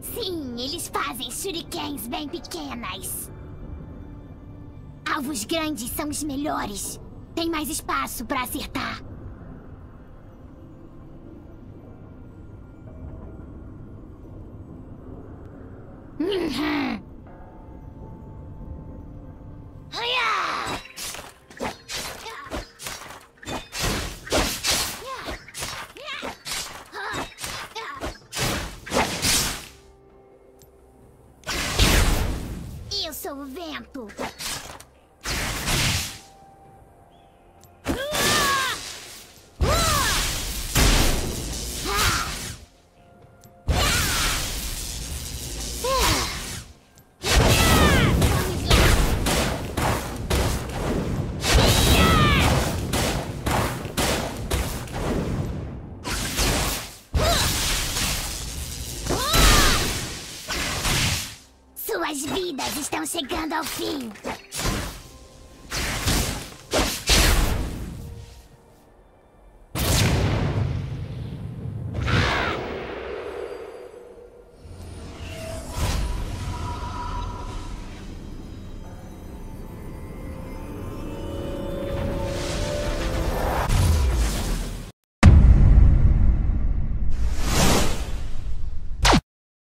Sim, eles fazem shurikens bem pequenas. Alvos grandes são os melhores. Tem mais espaço para acertar. Uhum. Eu sou o vento. Suas vidas estão chegando ao fim.